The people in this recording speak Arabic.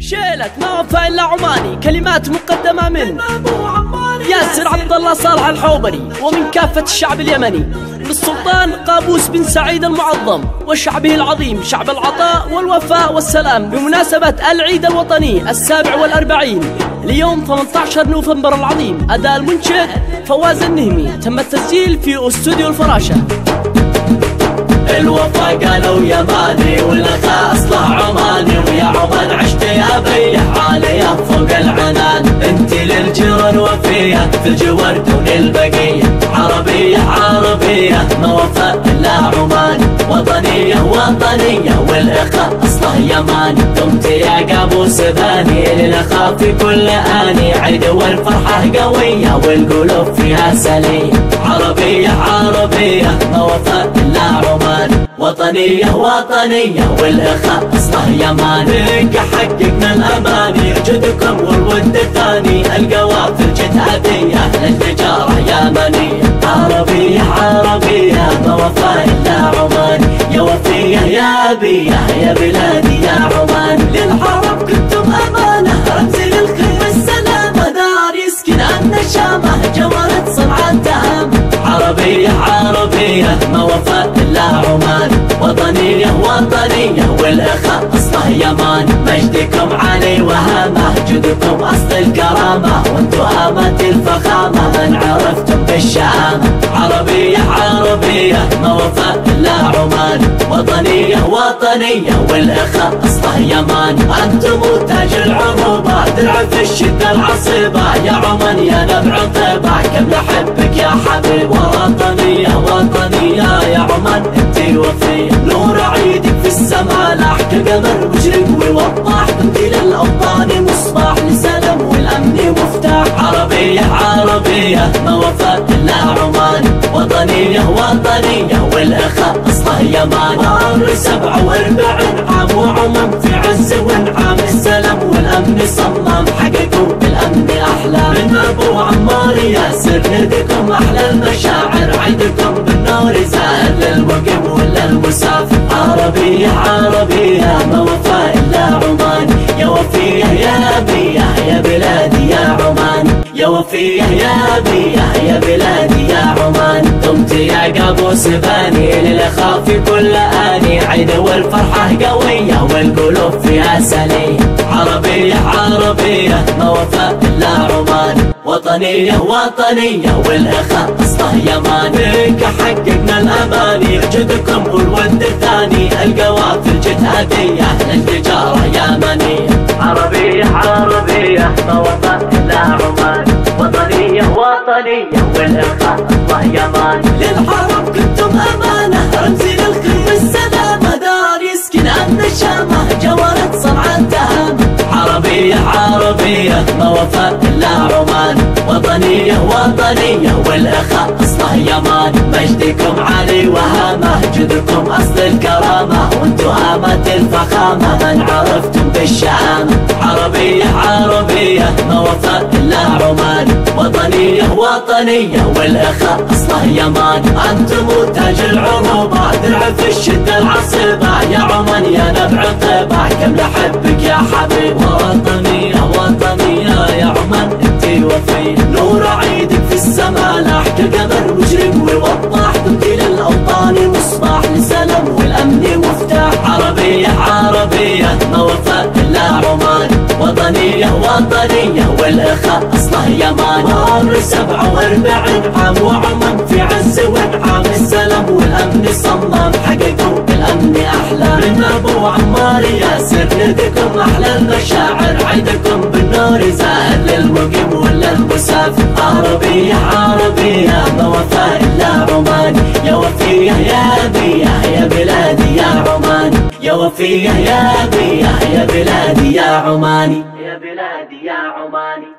شيلك ما وفى إلا عماني كلمات مقدمة من ياسر عبد الله صالح الحوبري ومن كافة الشعب اليمني. للسلطان قابوس بن سعيد المعظم وشعبه العظيم شعب العطاء والوفاء والسلام. بمناسبة العيد الوطني السابع والأربعين ليوم 18 نوفمبر العظيم أداء المنشد فواز النهمي. تم التسجيل في أستوديو الفراشة. الوفا قالوا يماني والأخا أصلح وفية في الجوار دون البقية. عربية عربية ما وفى إلا عمان. وطنية وطنية والأخا أصله يماني دمت يا قابوس باني للأخا في كل آني. عيد والفرحة قوية والقلوب فيها سلية عربية عربية ما وفى إلا عمان. وطنية وطنية والأخاء أصله يمان. بك حققنا وفى إلا عمان. يا وفية يا بيه يا بلادي يا عمان. للعرب كنتم أمانة رمزي للخير والسلامة دار يسكن النشامة جمرت صنعاء تهامة عربية عربية ما وفى إلا عمان. وطنية وطنية والأخاء أصله يمان. مجدكم علي وهامة جدكم أصل الكرامة. وانتو هامة الفخامة من عرفتم بالشهامة. وطنية وطنية والأخاء أصله يمان أنتم تاج العروبة درع في الشدة العصيبة. يا عمان يا نبع طيبة كم نحبك يا حبيب؟ وطنية وطنية. يا عمان انتي وفية نور عيدك في السماء. لاح كقمر مشرق ويوضح تمثيل الأوطان مصباح لسلام والأمن مفتاح. عربية عربية ما عمان وطنية وطنية والأخاء أصله يمان عمر سبعة واربعين عام وعمم في عز وانعام السلام والأمن صمم. حققوا بالأمن أحلام من أبو عمار ياسر ندكم أحلى المشاعر. عيدكم بالنور زاهر للوقم ولا المسافر. عربية عربية ما وفى إلا عمان. يا وفية يا بيه يا بلادي يا عمان. يا وفية يا بيه يا بلادي. دمت يا قابوس باني للأخاء في كل آني. عيد والفرحة قوية والقلوب فيها سلية عربية عربية ما وفى إلا عمان. وطنية وطنية والأخاء أصله يمان. بك حققنا الأماني جدكم والود الثاني القوافل جت هدية أهل التجارة يمنية عربية عربية ما وفى إلا عمان. وطنية وطنية والأخاء وطنية وطنية والأخاء أصله يمان مجدكم علي وهامة جدكم أصل الكرامة وانتو هامة الفخامة. من عرفتم بالشهامة؟ عربية عربية ما وفى إلا عمان. وطنية وطنية والأخاء أصله يمان أنتم تاج العروبة درع في الشدة العصيبة يا عمان يا نبع طيبة كم نحبك يا حبيب. وطنية وطنية يا عمان انتي وفية نور عيدك في السماء لاح كقمر مشرق ويوضح تمثيل الأوطان مصباح لسلام والأمن مفتاح. عربية عربية ما وفى إلا عمان. وطنية وطنية والأخاء أصله يمان. عمر سبعة وأربعين عام وعمم في عز وإنعام. السلام والأمن صمم حققوا ندكم أحلى المشاعر عيدكم بالنور زاهر للمقيم ولا المسافر عربية عربية ما وفى إلا عمان. يا وفية يا بيه يا بلادي يا عمان. يا وفية يا بيه يا بلادي يا عماني يا بلادي